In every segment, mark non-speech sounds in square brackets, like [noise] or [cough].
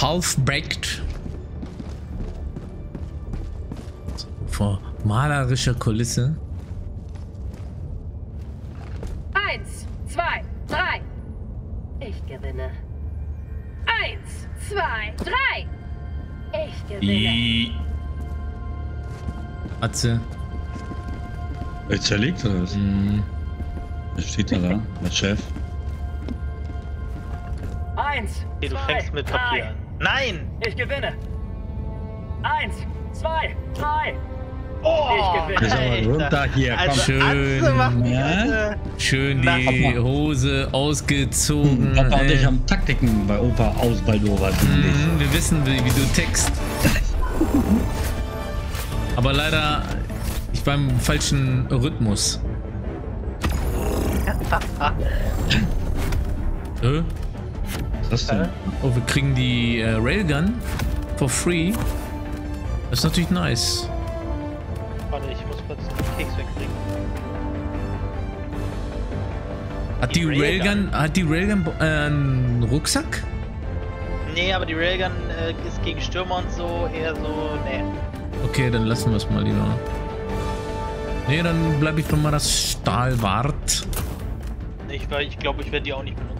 Half-Baked. Vor malerischer Kulisse. Eins, zwei, drei. Ich gewinne. Eins, zwei, drei. Ich gewinne. Atze. Ist zerlegt oder was? Mm. Was steht da da? [laughs] Der Chef. Eins, Okay, du zwei, fängst mit drei. Papier an. Nein! Ich gewinne. Eins, zwei, drei. Oh! Ich gewinne. Alter. runter hier, komm. Also, Schön, mich, ja. Schön Na, die. Hose ausgezogen. Papa und ey. ich haben Taktiken bei Opa ausbaldowert. Mhm, wir wissen, wie, wie du text. Aber leider, ich war im falschen Rhythmus. [laughs] Äh? Das denn? Oh, wir kriegen die äh, Railgun for free. Das ist natürlich nice. Warte, ich muss kurz den Keks wegkriegen. Hat die, Die Railgun, Railgun? hat die Railgun äh, einen Rucksack? Nee, aber die Railgun äh, ist gegen Stürmer und so eher so, nee. Okay, dann lassen wir es mal lieber. Nee, dann bleibe ich doch mal das Stahlwart. Ich, ich glaube, ich werde die auch nicht benutzen.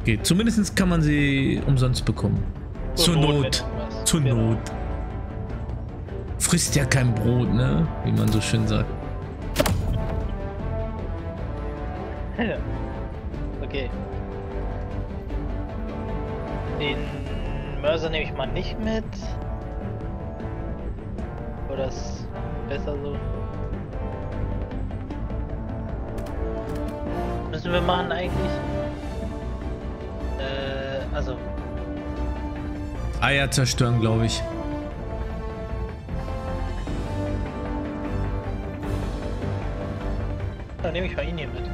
Okay, zumindest kann man sie umsonst bekommen. Zur wenn Not. irgendwas. Zur Genau. Not. Frisst ja kein Brot, ne? Wie man so schön sagt. [laughs] okay. Den Mörser nehme ich mal nicht mit. Oder ist besser so? Müssen wir machen eigentlich? Also. Eier zerstören, glaube ich. Dann nehme ich mal ihn hier mit.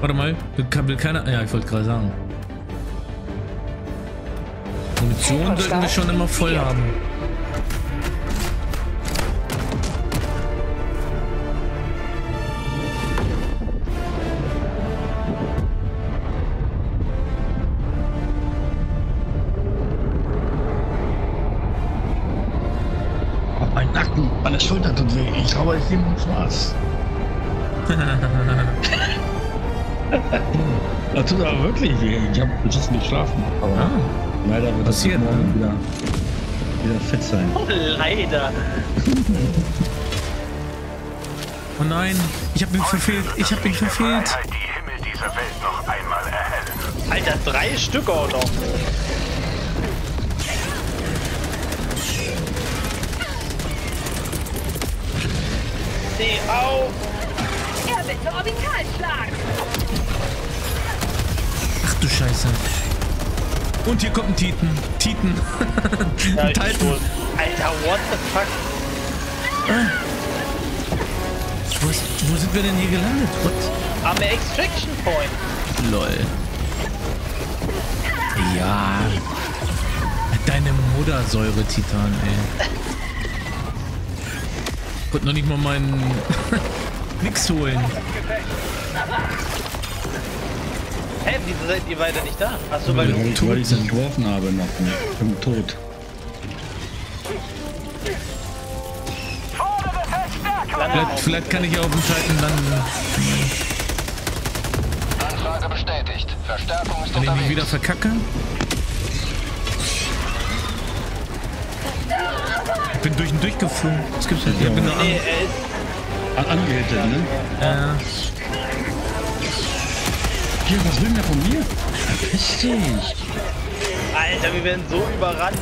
Warte mal, will keiner. Ja, ich wollte gerade sagen. Munition sollten wir schon immer voll haben. Meine Schulter tut weh. Ich glaube, ich nehme Spaß. [laughs] das tut aber wirklich weh. Ich habe beschissen geschlafen. Aber Ah, leider wird das passiert, morgen ne? wieder, wieder fit sein. Oh, leider. [laughs] oh nein, ich habe ihn verfehlt. Ich habe ihn verfehlt. Alter, drei Stück auch noch. Steh auf! Er bitte Orbitalschlag. Ach du Scheiße. Und hier kommt ein Titen. Titen. [laughs] Ja, Titan. Alter, what the fuck? Wo, ist, wo sind wir denn hier gelandet? What? Am Extraction Point. Lol. Ja. Deine Muttersäure-Titan, ey. Konnte noch nicht mal meinen [laughs] Nix holen. Hä, wieso seid ihr weiter nicht da? Achso, weil Weil du... weil ich dich geworfen habe noch. Ich bin tot. Vielleicht, vielleicht kann ich ja auf dem Titan landen, Anfrage bestätigt. Verstärkung ist wenn ich mich wieder verkacke. Ich bin durch und durch geflogen. Was gibt's denn? Ja, bin nur Nee, an. ist... An angehittet, ne? Äh, Hier, was will denn der von mir? Verpiss dich. Alter, wir werden so überrannt.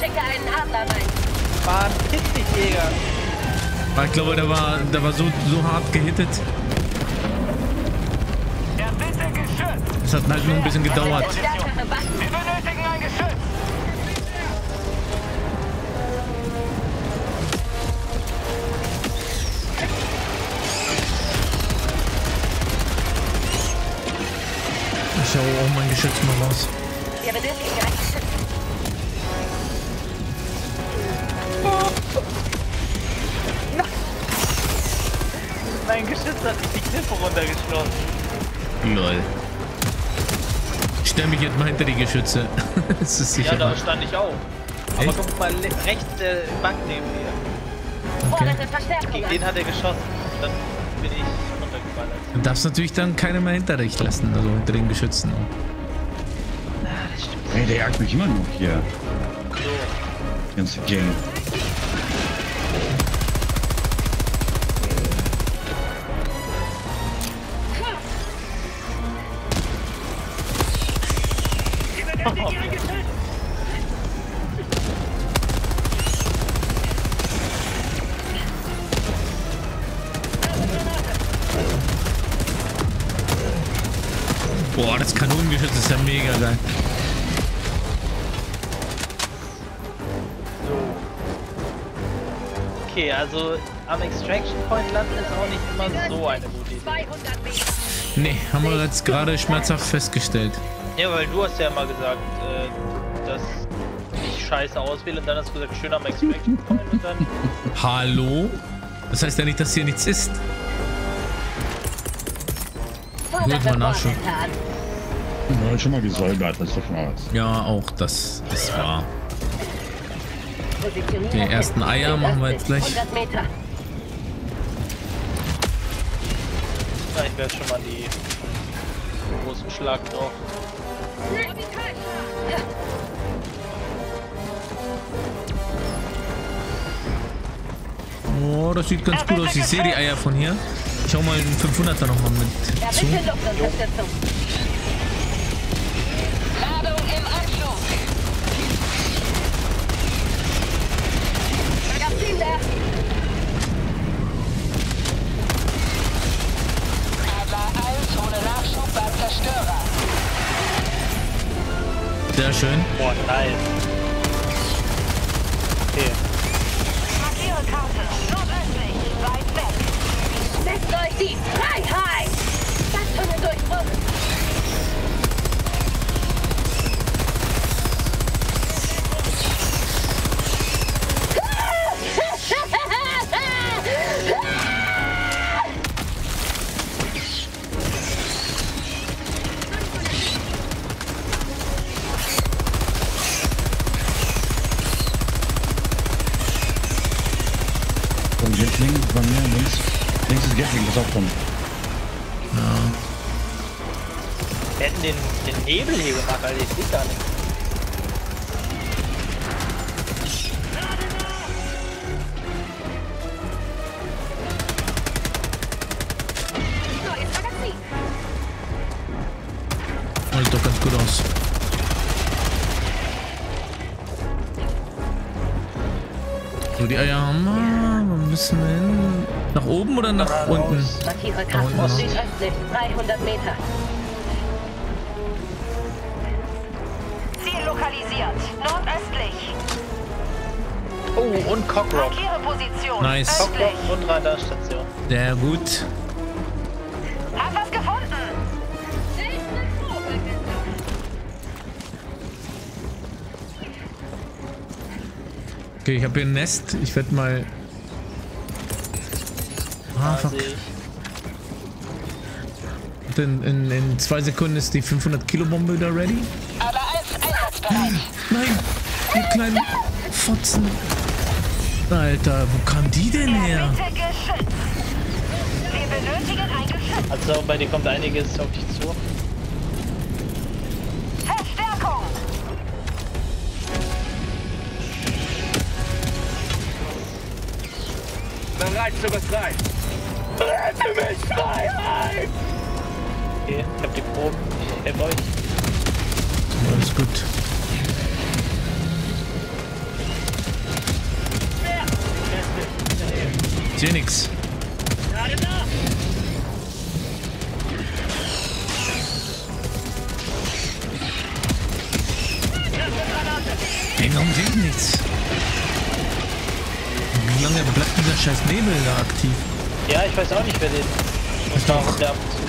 Schicke einen Adler rein. Mann, piss dich, Jäger. ich glaube, der war, der war so, so hart gehittet. Der bitte Geschütz! Das hat halt nur ein bisschen gedauert. Schau auch mein Geschütz mal raus. Wir benötigen ein Geschütz. mein Geschütz hat die Kniffe runtergeschlossen. Lol. Ich stell mich jetzt mal hinter die Geschütze. [laughs] das ist Ja, sicher. da stand ich auch. Aber Echt? guck mal, rechts der Bank neben mir. okay. Forderte Verstärkung Gegen den hat er geschossen. Dann bin ich. Du darfst natürlich dann keine mehr hinter dich lassen, also hinter den Geschützen. Ey, der jagt mich immer noch hier. Ganze Gang. Boah, mega geil. So. Okay, also am Extraction Point landen ist auch nicht immer so eine gute Idee. 200 Meter. Nee, haben wir jetzt gerade schmerzhaft festgestellt. Ja, weil du hast ja mal gesagt, äh, dass ich scheiße auswähle und dann hast du gesagt, schön am Extraction Point und dann. [laughs] Hallo? Das heißt ja nicht, dass hier nichts ist. Forderte mal nachschauen. Ja, schon mal gesäubert, das ist doch schon mal was. Ja, auch das ist wahr. Die ersten Eier machen wir jetzt gleich. 100 Meter. Na, ich werf schon mal die großen Schlag drauf. Oh, das sieht ganz gut aus. Ich sehe die Eier von hier. Ich hau mal den 500er nochmal mit Ja, zu. Schön. Boah, nice. Wir hätten den, den Nebel hier gemacht, Alter, ich sehe gar nicht. Sieht doch ganz gut aus. So, die Eier haben wir. Wo müssen wir hin? Nach oben oder nach unten? Markiere Da unten Karte. noch. Südöstlich. 300 Meter. Ziel lokalisiert. Nordöstlich. Oh, und Cockroach. Markiere Position. Nice. Östlich. Cockroach und Radarstation. Sehr gut. Hab was gefunden. Okay, ich habe hier ein Nest. Ich werde mal. Ah, Da fuck. sehe ich. In, in, in zwei Sekunden ist die 500 Kilo Bombe wieder ready. Adler 1 einsatzbereit. Nein, ihr kleinen Fotzen. Alter, wo kam die denn her? Also bei dir kommt einiges auf dich zu. Verstärkung. Bereit zu befreien. Rette mich Freiheit! Okay, ich hab die Proben. Ich helfe euch. Alles gut. Ich seh nix. Ey, warum sehe ich nichts? Wie lange bleibt dieser scheiß Nebel da aktiv? Ja, ich weiß auch nicht, wer den. Ist doch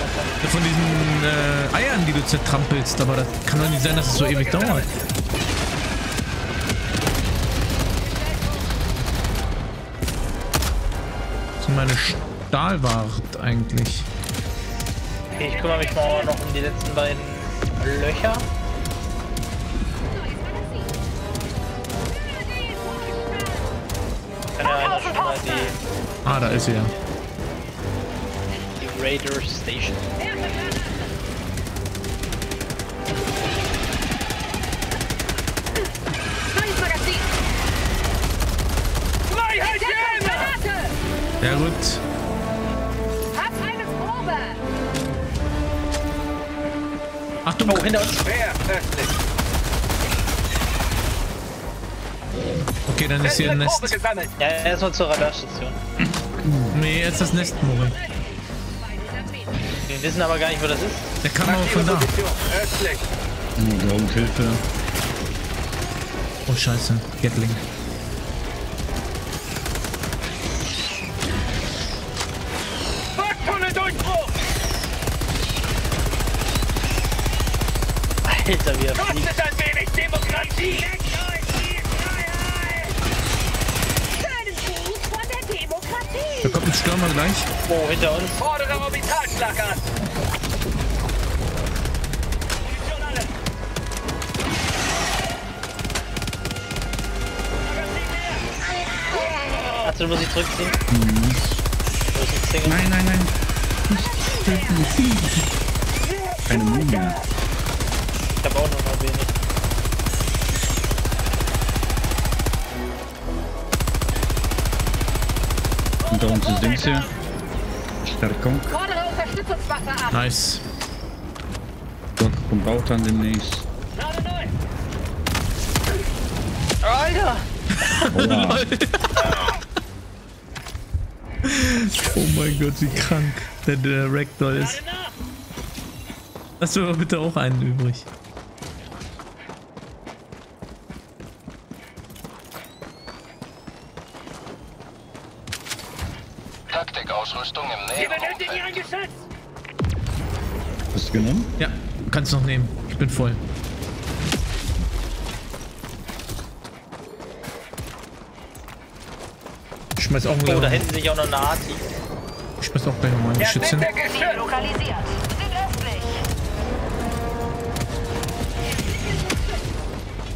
von diesen äh, Eiern, die du zertrampelst, aber das kann doch nicht sein, dass es so ewig dauert. Das sind meine Stahlwart eigentlich? Okay, ich kümmere mich mal noch um die letzten beiden Löcher. Kann ja einer schon mal die, Ah, da ist sie ja. die Raider Station. Ja gut. Hab eine Probe! Achtung! Oh, hinter uns! Okay, dann ist hier ein Nest. Ja, erstmal zur Radarstation. Nee, jetzt das Nest, Mori. Wir wissen aber gar nicht, wo das ist. Der kam aber von da. Oh, Groundhilfe. Oh scheiße, Gatling. Alter, er. Kleinen Fuß von der Demokratie! Da kommt ein Stürmer gleich. Oh, hinter uns. Achso, du musst dich zurückziehen. Ein Single? Nein, nein, nein. Keine Mumie. Ich hab auch nur noch wenig. Und da uns ist Dings hier. Stärkung. Fordere Unterstützungswaffe ab! Nice. Dort kommt auch dann demnächst. Alter! Oh mein Gott, wie krank der Director ist. Lass mir mal bitte auch einen übrig. Genommen? Ja, kannst noch nehmen. Ich bin voll. Ich schmeiß auch Oh, da hinten sehe ich auch noch eine Arti. ich schmeiß auch gleich nochmal ein Geschütz hin. Ziel lokalisiert. Südöstlich.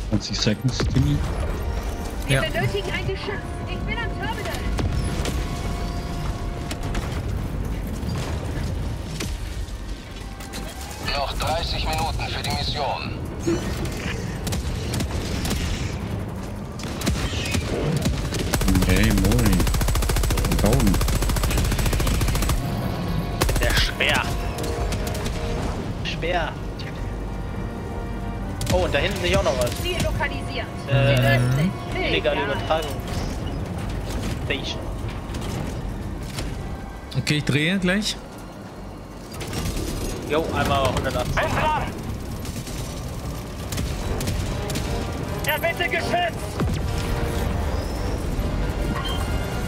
20 Seconds, Timmy. Wir Ja. benötigen ein Geschütz! 30 Minuten für die Mission. Hey, Mori. Down. Der Speer. Speer. Oh, und da hinten sehe ich auch noch was. Ziel lokalisiert! Äh, illegale Egal. Übertragung. Station. Okay, ich drehe gleich. Jo, einmal 180. Er bitte geschützt!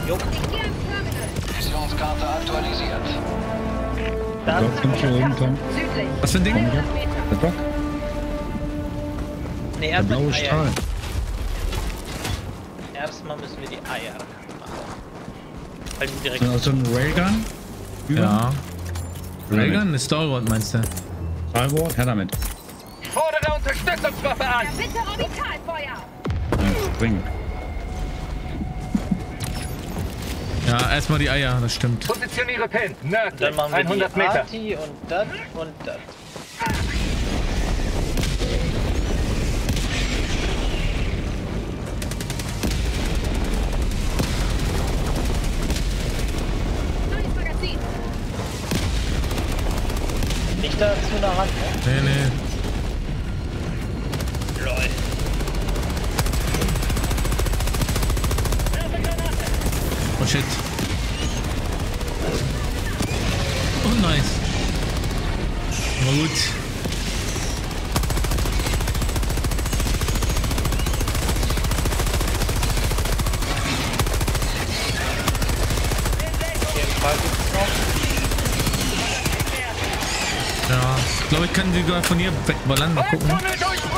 Jo, Ich gehe am Terminal! Missionskarte aktualisiert. dann. Dort oben, Tom. Südlich! Was für ein Ding? 100 Meter! Der Doc. Nee, Der blaue. Strahl. Erstmal müssen wir die Eier machen. Du direkt. Sind also ein Railgun? Über? Ja. Reagan, eine Stalwart meinst du? Starboard? Her damit. Fordere Unterstützungswaffe an! Ja, bitte Orbitalfeuer! Ja, springen. Ja, erstmal die Eier, das stimmt. Positioniere Pin. Dann Nördlich. machen wir 100 die Meter. Arti und das und das. Nicht da zu nah ran, ne? Nee, nee. Lol. Oh shit. Oh nice. Aber gut. Hier im Fall gibt's noch. Ja, ich glaube, ich kann die von hier wegballern. Mal gucken.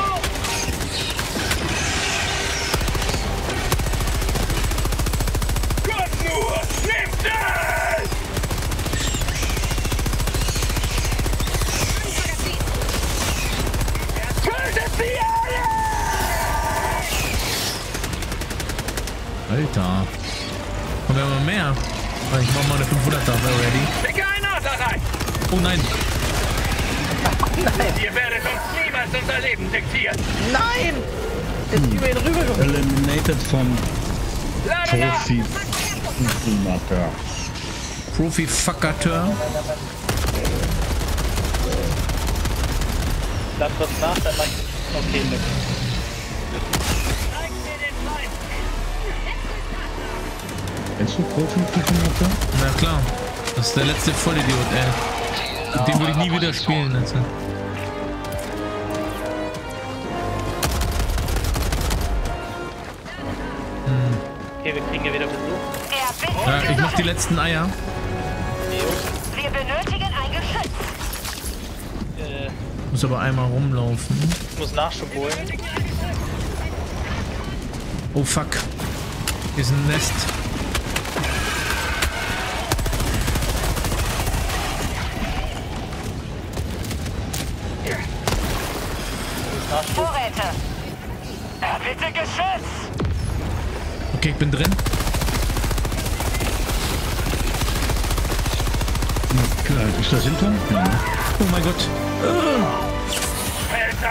Jetzt über ihn rüber. Eliminated vom! Profi. Amateur. Profi Fuckateur. Lass kurz nach, dann mach ich. Okay, Feind! Kennst du Profi Amateur? Na klar. Das ist der letzte Vollidiot, ey. Den würde ich nie wieder spielen. Also. Wir kriegen hier wieder Besuch. Ja, bitte ich mach die letzten Eier. Wir benötigen ein Geschütz. Äh, Muss aber einmal rumlaufen. ich muss Nachschub holen. Oh fuck. Hier ist ein Nest.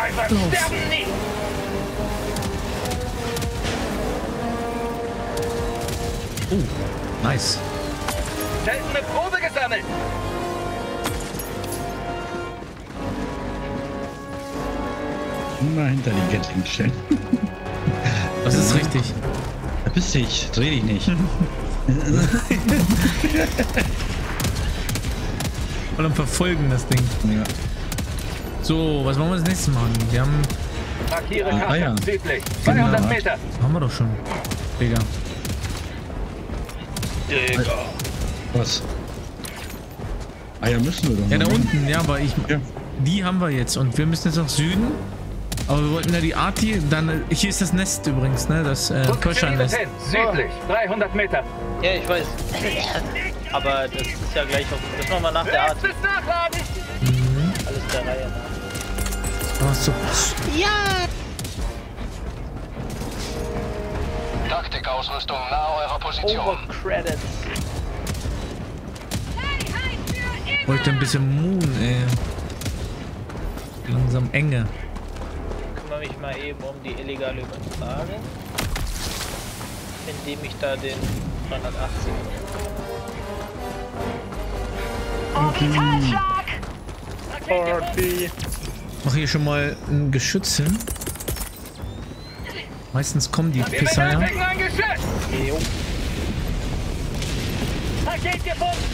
Felddiver sterben nie! Oh, nice. Seltene Probe gesammelt! Immer hinter die Gatling stellen. [laughs] Das ist richtig. Verpiss dich, dreh dich nicht. [laughs] Voll am Verfolgen, das Ding. Ja. So, was wollen wir das nächste Mal machen? Wir haben... Markiere Ah, Karte ja. südlich. 200 Genau. Meter. Haben wir doch schon. Digga. Digga. Was? Ah ja, müssen wir doch. Ja, da noch. unten, ja, aber ich... Ja. Die haben wir jetzt und wir müssen jetzt nach Süden. Aber wir wollten ja die Arti, dann... Hier ist das Nest übrigens, ne? Das äh, hin. Südlich. 300 Meter. Ja, ich weiß. Aber das ist ja gleich auf. Das machen wir nach der Art. Letztes Nachladen! Alles der Reihe nach. Oh, so. Taktikausrüstung nahe eurer Position. Over Credits. Wollte ein bisschen Moon, ey. Langsam enge. kümmere mich mal eben um die illegale Übertragung. Indem ich da den 380 Orbitalschlag. Party. Mach hier schon mal ein Geschütz hin. Meistens kommen die Pisser ja. Paket gefunden!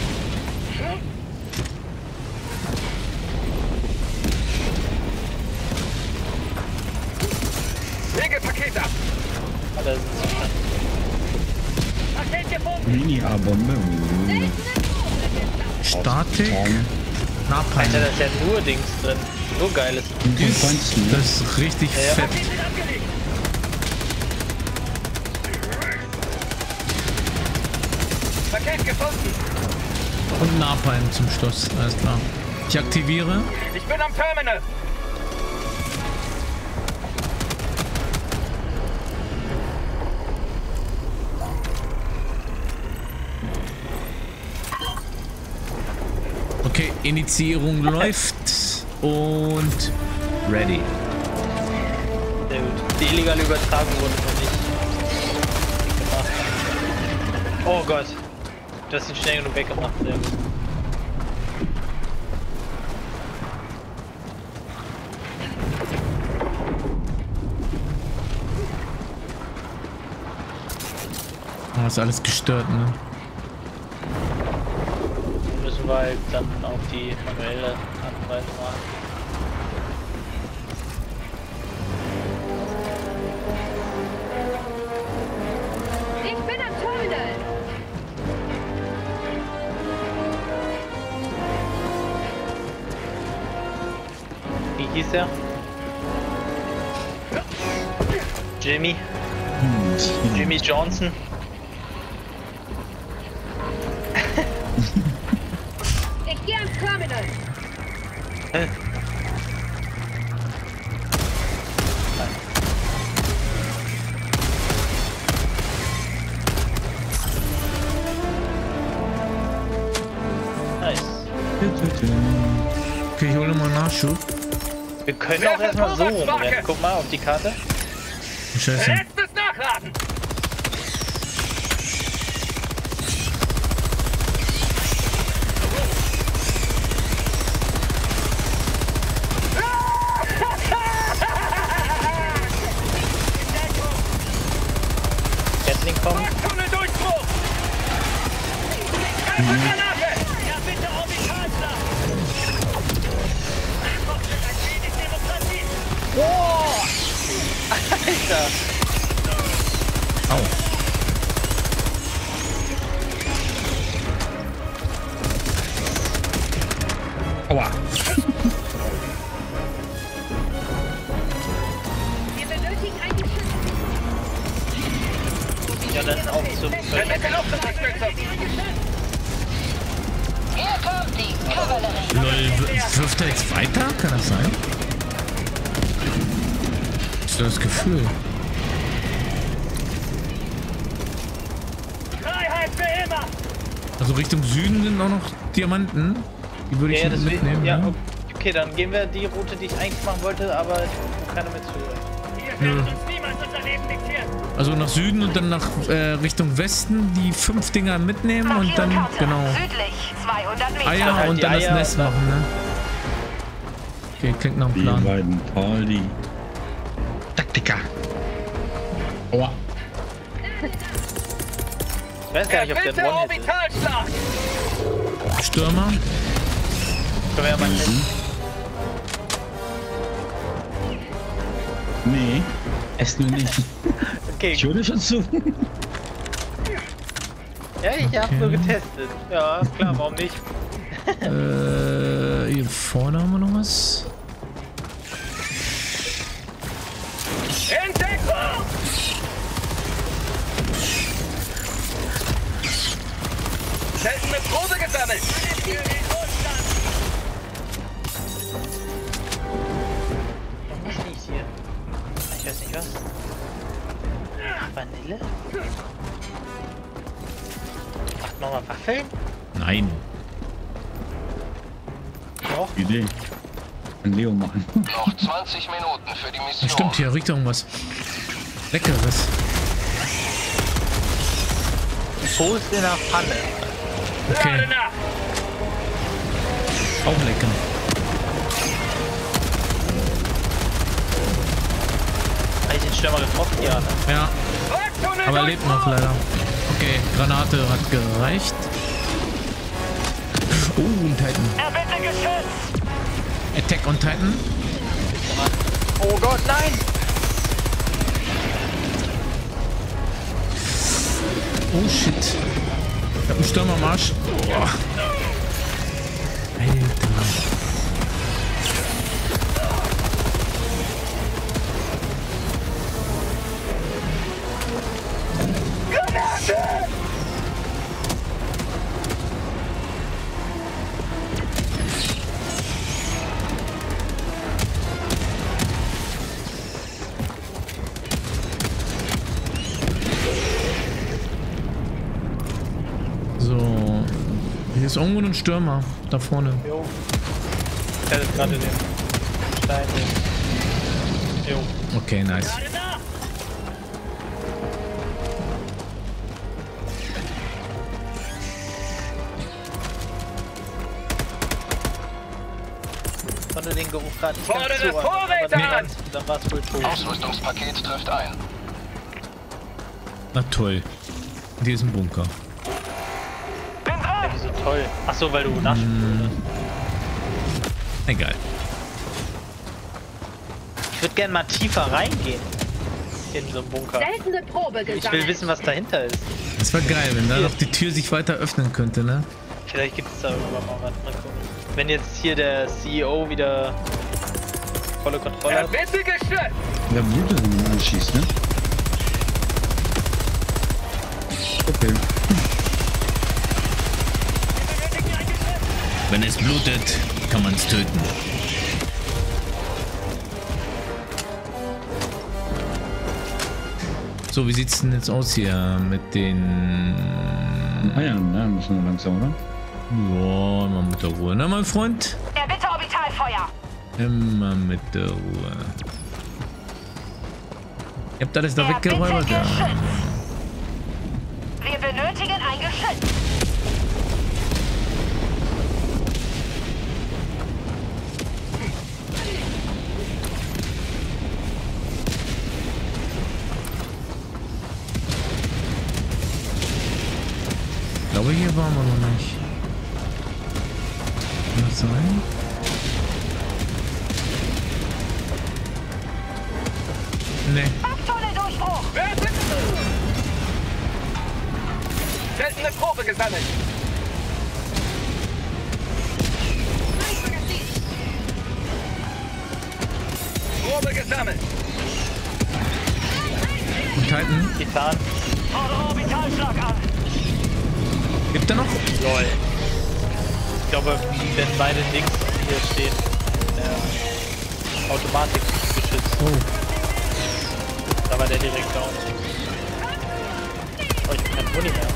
Lege Paket ab! Mini-A-Bombe. Statik, Napalm. Alter, da ist ja nur Dings drin. Nur geiles. Die feinsten, ne? Das ist richtig Ja. fett. Paket gefunden! Und Napalm zum Schluss. Alles klar. Ich aktiviere. Ich bin am Terminal! Initiierung läuft. Und ready. Sehr gut. Die illegale Übertragung wurde noch nicht gemacht. Oh Gott. Du hast ihn schnell genug weggemacht. Sehr gut. Oh, ist alles gestört, ne? Halt dann auf die manuelle Anweisung warten. Ich bin am Terminal. Wie hieß er? Jimmy? Jimmy Johnson? Wir können auch erstmal so rumrennen. Guck mal auf die Karte. Scheiße. Letztes Nachladen. Gatling kommt. Tunnel-Durchbruch. Alter. Diamanten. Die würde ich Ja, ja, mitnehmen. ja, ne? okay, dann gehen wir die Route, die ich eigentlich machen wollte, aber keiner mit zu. Hier werden uns niemals unser Leben diktieren. Also nach Süden und dann nach äh, Richtung Westen die fünf Dinger mitnehmen und dann, Karte. genau, Südlich, 200 Meter. Eier halt und die dann das Eier Nest und dann- machen, ne? Okay, klingt nach einem Die Plan. beiden Pauli. Taktika. Aua. Ich weiß gar nicht, ob der One-Hit ist. Stürmer. Können wir ja mal testen. Nee, es nur nicht. [laughs] Okay, Ich würde versuchen. ja, ich hab Okay. nur getestet. Ja, klar, warum nicht? Äh, hier vorne haben wir noch was. Gesammelt. Was ist hier? Ich weiß nicht was. Vanille? Macht nochmal Waffeln? Nein. Doch. Idee. Leo machen. Noch 20 Minuten für die Mission. Stimmt, hier riecht irgendwas. Leckeres. Toast in der Pfanne. Okay, auch lecker. Habe ich den Stürmer getroffen? Ja, ne? Ja, aber er lebt noch leider. Okay, Granate hat gereicht. Oh, ein Titan. Attack on Titan. Oh Gott, nein! Oh shit. Ich hab einen Sturm irgendwo ein Stürmer. Da vorne. Jo. Ich hätte gerade den Stein. Jo. Okay, nice. Konnte den Geruch gerade nicht Fordere ganz Vorräte an! dann, war es wohl tot. Ausrüstungspaket trifft ein. Na toll. Hier ist ein Bunker. Ja, toll? Achso, weil du Nachschub Egal. Ich würde gerne mal tiefer reingehen. In so einen Bunker. Seltene Probe Ich will gesammelt. wissen, was dahinter ist. Das war geil, wenn da noch die Tür sich weiter öffnen könnte, ne? Vielleicht gibt es da irgendwann mal was. Mal gucken. Wenn jetzt hier der CEO wieder volle Kontrolle hat. Erbitte Geschütz. Wer blutet, wenn man anschießt, ne? Okay. Wenn es blutet, kann man es töten. So, wie sieht's denn jetzt aus hier mit den... Ah ja, da müssen wir langsam, oder? Ja, immer mit der Ruhe, ne, mein Freund? Er bitte Orbitalfeuer. Immer mit der Ruhe. Ihr habt alles da Er weggeräumt, ja. Nee. Tunnel-Durchbruch. Werfen! Seltene Probe gesammelt. Probe gesammelt. Und Titan? Titan. Fordere Orbitalschlag an. Gibt er noch? Lol. Ich glaube, wenn beide links hier stehen, äh, Automatik geschützt. Oh. Da war der direkt down. Oh, ich hab keinen Muni mehr.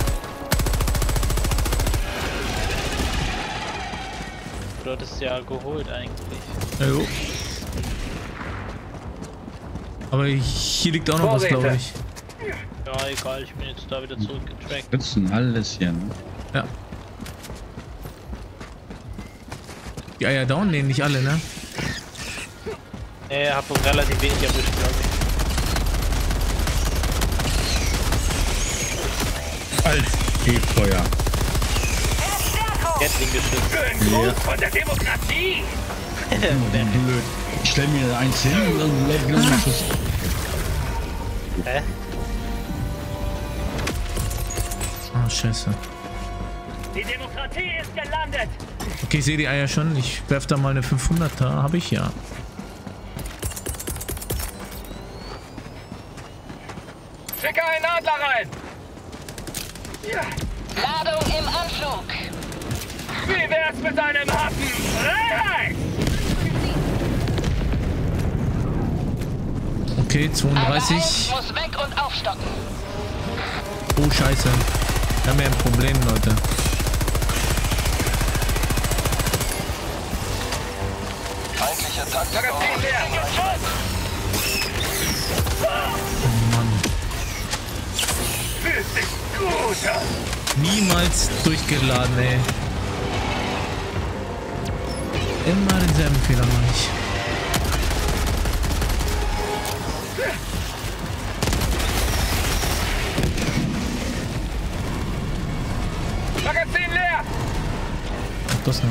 Du hattest ja geholt eigentlich. Ja, jo. Aber hier liegt auch noch was, glaube ich. Ja, egal, ich bin jetzt da wieder zurückgetrackt. Schützen, alles hier, ne? Ja. Die Eier down? Nee, nicht alle, ne? Nee, hab relativ wenig erwischt, glaube ich. Alt. Feuer. Verstärkung. Gatling geschützt. Gruß von der Demokratie. [laughs] Blöd. Ich stell mir eins hin und dann lädt Schuss. Hä? Ah, scheiße. Die Demokratie ist gelandet. Okay, ich sehe die Eier schon. Ich werf da mal eine 500er. Habe ich ja. Schicke einen Adler rein. Ladung im Anflug. Wie wär's mit einem Happen Freiheit? Okay, Aber 32. eins muss weg und aufstocken. Oh, scheiße. Wir haben ja ein Problem, Leute. Feindliche Taktik. Niemals durchgeladen, ey. Immer denselben Fehler mache ich. Magazin leer. Ach, das noch.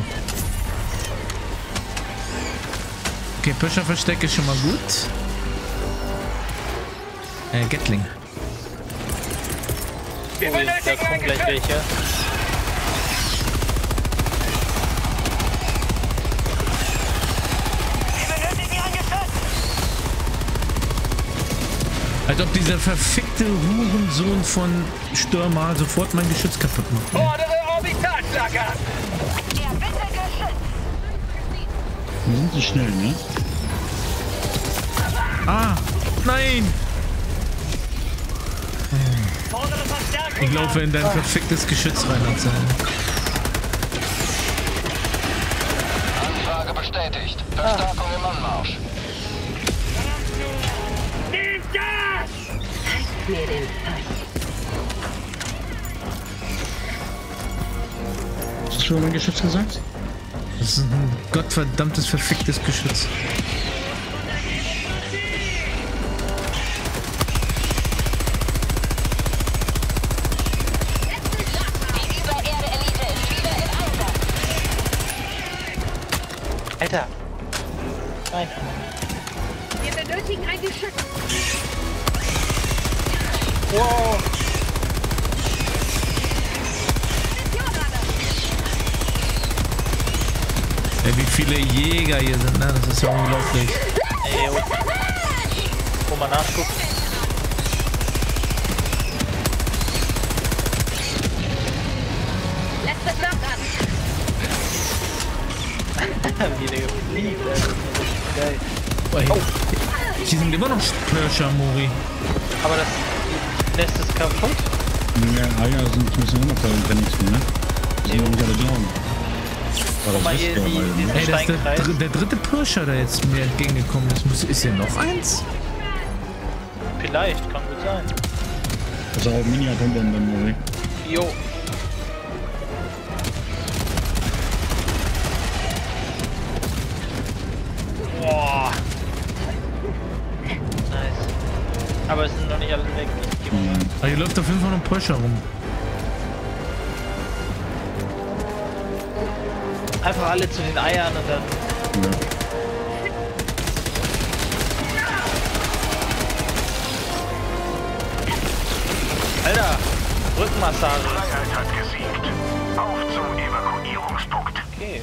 Okay, Pusher-Versteck ist schon mal gut. Äh, Gatling. Wir Ui, da kommen gleich welche. Wir benötigen ein Geschütz. Als ob dieser verfickte Hurensohn von Stürmer sofort mein Geschütz kaputt macht. ey. Fordere Orbitalschlag an. Er bitte Geschütz. Wir sind so schnell, ne? Ah, nein! Ich laufe in dein verficktes Geschütz rein, Anselm. Anfrage bestätigt. Verstärkung im Anmarsch. Nehmt das! Hast du schon mein Geschütz gesagt? Das ist ein gottverdammtes verficktes Geschütz. Ey, wie viele Jäger hier sind, ne? Das ist ja unglaublich. Ey, yo. Wo mal nachgucken. Letztes Nachladen. [laughs] Wie der Alter. Geil. Oh, ey. Hier sind immer noch Spörscher, Mori. Aber das Nest ist kaputt. Ja, Eier sind müssen wir noch da drin tun, ne? Sind noch nicht alle down. Hier Westgate, die-? Ey, der, dr- der dritte Pirscher, der jetzt mir entgegengekommen ist. Muss, ist hier noch eins? Vielleicht, kann gut sein. Pass auf, Mini Atombomben mal weg. Jo. Boah. Nice. Aber es sind noch nicht alle weg. Rein. Aber hier läuft auf jeden Fall noch ein Pirscher rum. Alle zu den Eiern und dann. Ja. Alter! Rückenmassage. Freiheit hat gesiegt. Auf zum Evakuierungspunkt. Okay.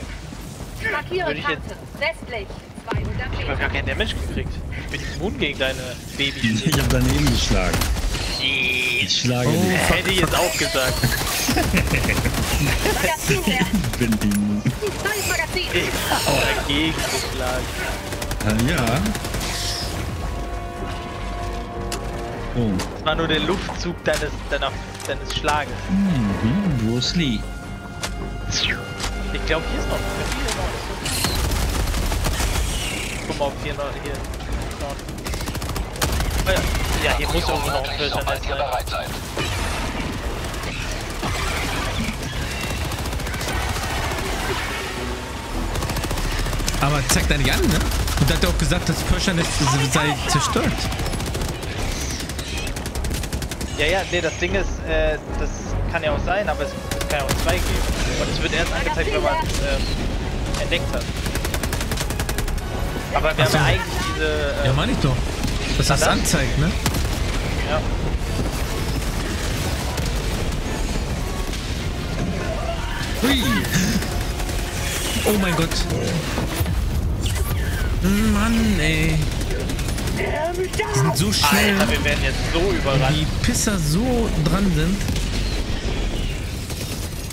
Markiere Würde ich jetzt- Kante. Westlich. 200 Ich hab Meter. gar keinen Damage gekriegt. Ich bin immun gegen deine Babys. Ich hab daneben geschlagen. Ich schlage Oh. dich. Hätte ich jetzt auch gesagt. [laughs] Ich bin immun. Neues Magazin. Ich hab dagegen geschlagen. Ja. Oh. Das war nur der Luftzug deines, deiner, deines Schlages. Mhm, Bruce Lee. Ich glaube, hier ist noch. Guck mal, ob hier noch. Hier. noch- Oh ja. ja, hier muss irgendwo noch ein ihr sein. Aber zeigt er nicht an, ne? Und hat er auch gesagt, das Pirscher ist, sei zerstört. Ja, ja, nee, das Ding ist, äh, das kann ja auch sein, aber es, es kann ja auch zwei geben. Und es wird erst angezeigt, wenn man es ähm, entdeckt hat. Aber wir Ach so. haben ja eigentlich diese. Äh, Ja, meine ich doch. Dass das das? anzeigt, ne? ja. Hui. Oh mein Gott. Mann, ey. Die sind so schnell. Alter, wir werden jetzt so überrannt. Die Pisser so dran sind.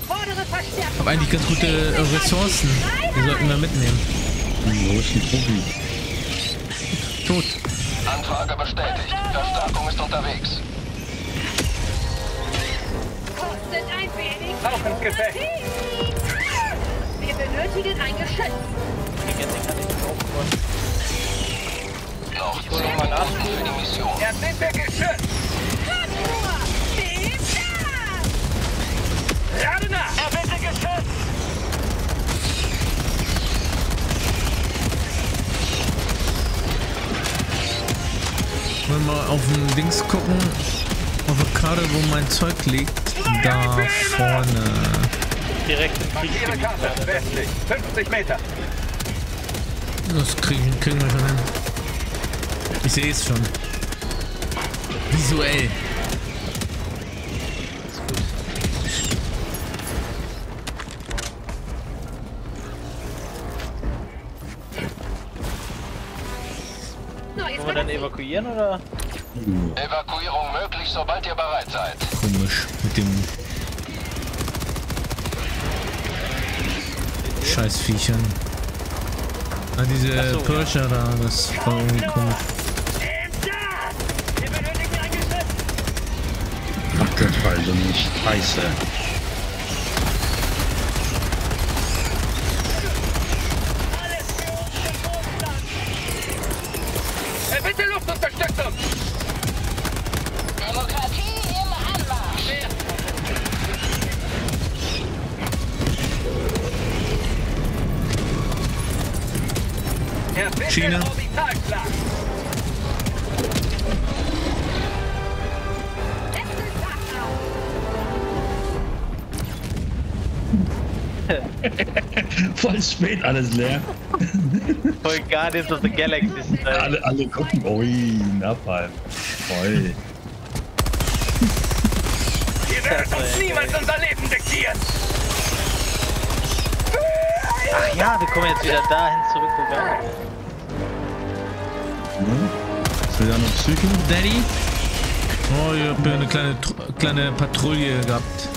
Vordere Verstärkung. Hab eigentlich ganz gute äh, Ressourcen. Die sollten wir mitnehmen. Wo ist die Profi? Tot. Anfrage bestätigt. Verstärkung ist unterwegs. Kostet ein wenig. Auf ins Gefecht. Wir benötigen ein Geschütz. Gänse kann ich nicht aufbauen. Noch hol 10 noch mal nach. Für die Mission. Er sind wir geschützt. Gerade nach. Er bitte geschützt. Wollen wir mal auf den Dings gucken. Auf der Karte, wo mein Zeug liegt. Da vorne. Direkt im Markiere Kriegsgebiet. Karte. Westlich. 50 Meter. Das kriegen, kriegen wir schon hin. Ich sehe es schon. Visuell. Neues Wollen wir dann evakuieren oder? Evakuierung möglich, sobald ihr bereit seid. Komisch. Mit dem. Scheißviechern. Ah, diese Ach so, ja. Pirscher da, das war irgendwie komisch. Wir benötigen ein Geschütz. Abgefallen, so nicht. Scheiße. China. [laughs] Voll spät, alles leer. [laughs] Voll Guardians of the Galaxy Style. Alle, alle gucken. Ui, Napalm. Voll. Ihr werdet uns niemals unser Leben diktieren. Ach ja, wir kommen jetzt wieder dahin zurück, wo wir Da noch Psycho? Daddy? Oh, ich hab ja eine kleine, kleine Patrouille gehabt.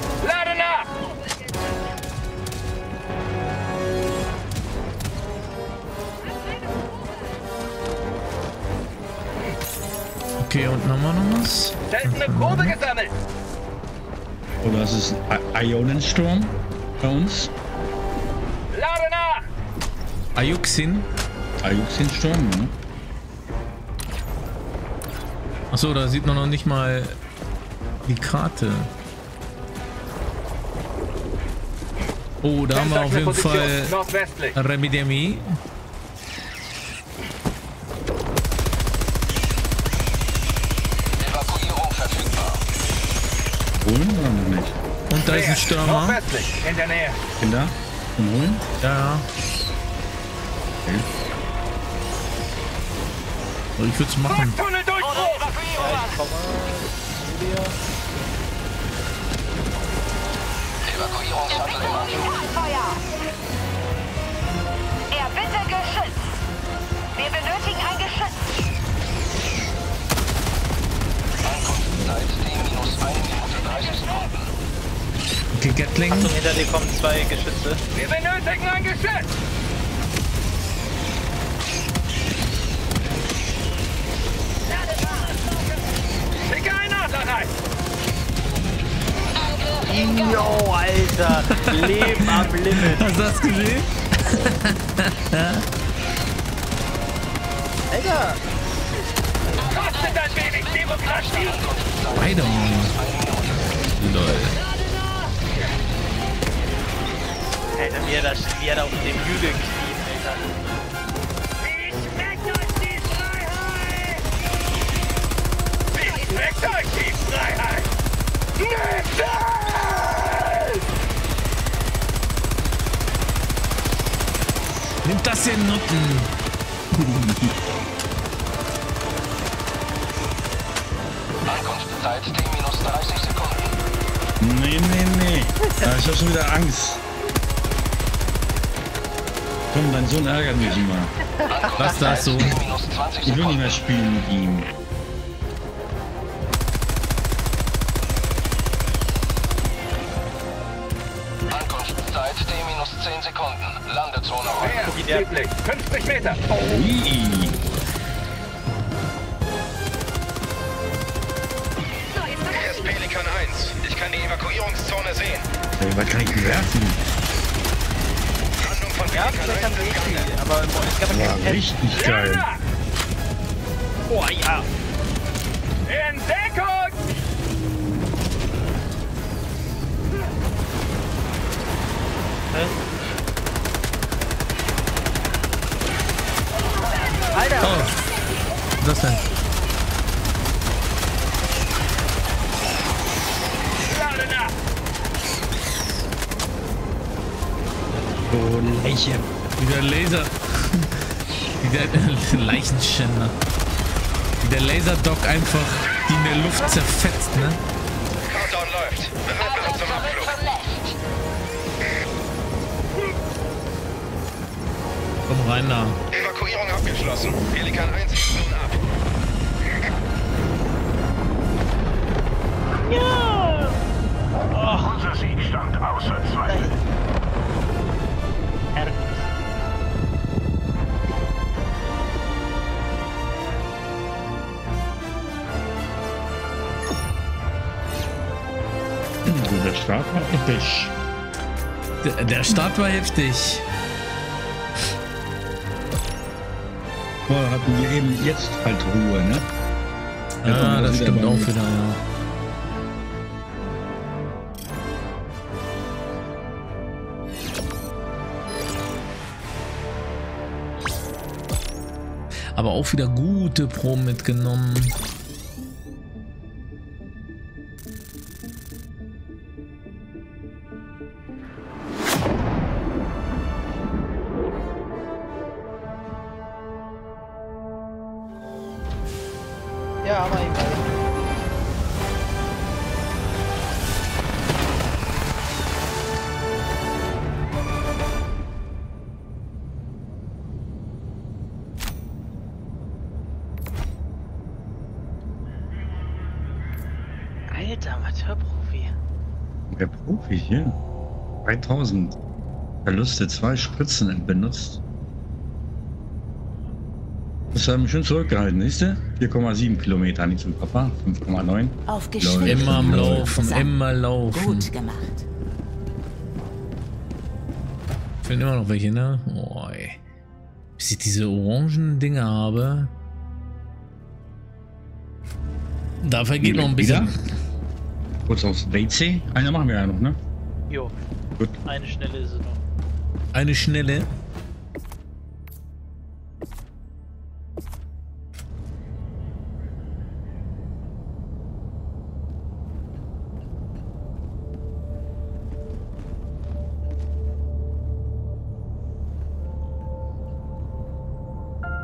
Okay, unten haben wir noch was. Seltene Probe gesammelt. Oder ist es I- Ionensturm? Bei uns. Lade nach! Ayuxin. Ayuxin Sturm, ne? Achso, da sieht man noch nicht mal die Karte. Oh, da haben wir auf jeden Fall. Remidemi. Evakuierung verfügbar. Holen oder noch nicht? Und da ist ein Stürmer. In der Nähe. Kinder? Zum Holen? Ja, ja. Okay. Ich würde es machen. Tunnel-Durchbruch! Evakuierungsshuttle im Anflug. Feuer! Er bitte Geschütz! Wir benötigen ein Geschütz! Ankunftszeit T minus 1 Minute 30 Sekunden. Okay, Gatling. Achtung, hinter dir kommen zwei Geschütze. Wir benötigen ein Geschütz! Yo, Alter. Leben am Limit. Hast du das gesehen? Alter. Kostet ein wenig Demokratie! Spider-Man. Lol. Alter, wie er da, wie er da auf dem Hügel kniet, Alter. Ich schmeckt euch die Freiheit! Wie schmeckt euch die Freiheit? Nicht! Nimm das hier, Nutten. Ankunftszeit T minus 30 Sekunden. Nee, nee, nee. Da ich hab schon wieder Angst. Komm, dein Sohn ärgert mich immer. Lass das so. T minus 20 Ich will nicht mehr spielen mit ihm. Sekunden. Landezone. Mehr, südlich. 50 Meter. Ui. Hier ist Pelikan 1. Ich kann die Evakuierungszone sehen. Ey, was kann ich werfen? Handlung von Ja, Pelikan vielleicht 1 haben wir ist gegangen. die, aber es gab ja keinen richtig geil. Oh, ja. In Deckung! Alter. Oh. Was ist das denn? Oh, Leiche. Wie der Laser. Wie der [laughs] Leichenschänder. Wie der Laserdog einfach die in der Luft zerfetzt, ne? Countdown läuft. Bitte zum Abflug. Komm rein da. Abgeschlossen. Pelikan 1 ist nun ab. Unser Sieg stand außer Zweifel. Also der Start war episch. Der, der Start war heftig. Vorher hatten wir eben jetzt halt Ruhe, ne? Ah, wir das wieder stimmt beim- auch wieder, ja. Aber auch wieder gute Proben mitgenommen. 3000 Verluste, zwei Spritzen benutzt. Das haben wir schön zurückgehalten, siehst du? 4,7 Kilometer, nicht zum Papa. 5,9. Auf Läuft. Geschwindigkeit. Immer am Laufen, immer laufen. Gut gemacht. Fehlen immer noch welche, ne? Oh, ey. Bis ich diese orangen Dinge habe. Da vergeht noch ein bisschen. Kurz aufs WC. Einer machen wir ja noch, ne? Jo, Gut. eine schnelle ist es noch. Eine schnelle.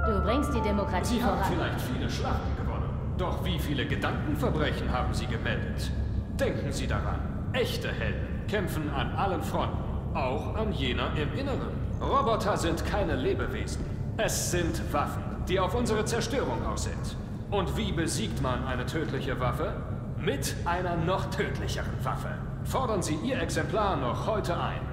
Du bringst die Demokratie Sie haben vielleicht viele Schlachten gewonnen. Doch wie viele Gedankenverbrechen haben Sie gemeldet? Denken Sie daran. Echte Helden kämpfen an allen Fronten. Auch an jener im Inneren. Roboter sind keine Lebewesen. Es sind Waffen, die auf unsere Zerstörung aus sind. Und wie besiegt man eine tödliche Waffe? Mit einer noch tödlicheren Waffe. Fordern Sie Ihr Exemplar noch heute ein.